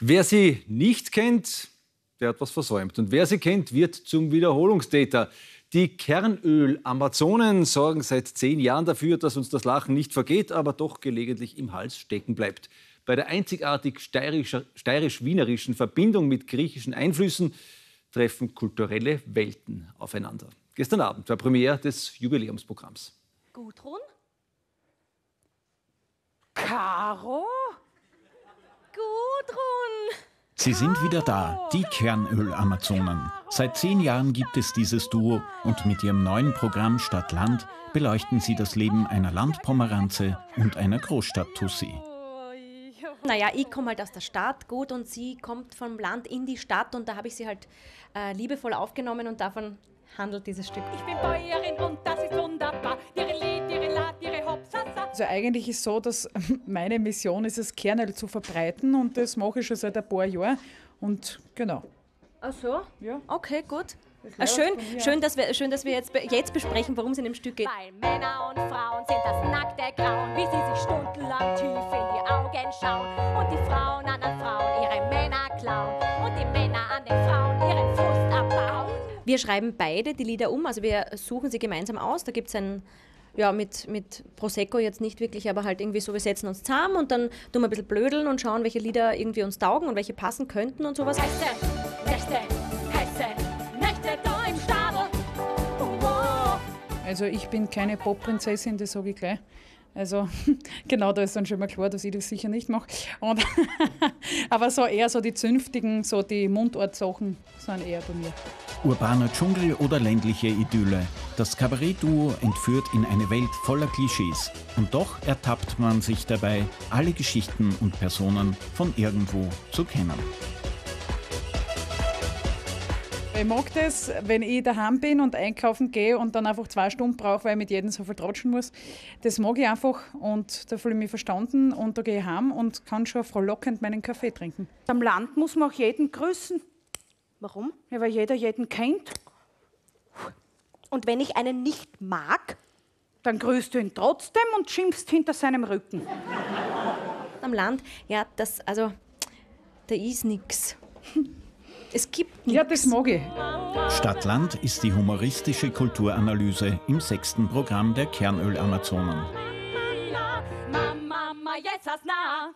Wer sie nicht kennt, der hat was versäumt. Und wer sie kennt, wird zum Wiederholungstäter. Die Kernöl-Amazonen sorgen seit zehn Jahren dafür, dass uns das Lachen nicht vergeht, aber doch gelegentlich im Hals stecken bleibt. Bei der einzigartig steirisch-wienerischen Verbindung mit griechischen Einflüssen treffen kulturelle Welten aufeinander. Gestern Abend war Premiere des Jubiläumsprogramms. Gudrun? Caro? Gudrun! Sie sind wieder da, die Kernöl-Amazonen. Seit zehn Jahren gibt es dieses Duo und mit ihrem neuen Programm Stadt Land beleuchten sie das Leben einer Landpomeranze und einer Großstadt-Tussi. Naja, ich komme halt aus der Stadt, gut, und sie kommt vom Land in die Stadt und da habe ich sie halt äh, liebevoll aufgenommen und davon handelt dieses Stück. Ich bin Bäuerin und das ist wunderbar. Ihre Also eigentlich ist es so, dass meine Mission ist es, Kernöl zu verbreiten und das mache ich schon seit ein paar Jahren. Und genau. Ach so? Ja. Okay, gut. Ah, schön, schön, dass wir, schön, dass wir jetzt, jetzt besprechen, worum es in dem Stück geht. Weil Männer und Frauen sind das nackte Grauen, wie sie sich stundenlang tief in die Augen schauen. Und die Frauen an den Frauen ihre Männer klauen. Und die Männer an den Frauen ihren Frust abbauen. Wir schreiben beide die Lieder um, also wir suchen sie gemeinsam aus. Da gibt es ein, ja, mit, mit Prosecco jetzt nicht wirklich, aber halt irgendwie so, wir setzen uns zusammen und dann tun wir ein bisschen blödeln und schauen, welche Lieder irgendwie uns taugen und welche passen könnten und sowas. Heiße Nächte, heiße Nächte da im Stadel. Oh, oh. Also ich bin keine Popprinzessin, das sage ich gleich. Also genau, da ist dann schon mal klar, dass ich das sicher nicht mache. Und aber so eher so die zünftigen, so die Mundortsachen sind eher bei mir. Urbaner Dschungel oder ländliche Idylle. Das Kabarett-Duo entführt in eine Welt voller Klischees. Und doch ertappt man sich dabei, alle Geschichten und Personen von irgendwo zu kennen. Ich mag das, wenn ich daheim bin und einkaufen gehe und dann einfach zwei Stunden brauche, weil ich mit jedem so vertratschen muss. Das mag ich einfach und da fühle ich mich verstanden und da gehe ich heim und kann schon frohlockend meinen Kaffee trinken. Am Land muss man auch jeden grüßen, Warum? ja, weil jeder jeden kennt. Und wenn ich einen nicht mag, Dann grüßt du ihn trotzdem und schimpfst hinter seinem Rücken. am Land, ja, das, also, da ist nichts. Es gibt nichts. Ja, das mag ich. Stadtland ist die humoristische Kulturanalyse im sechsten Programm der Kernöl-Amazonen. Mama, Mama, jetzt hast nah.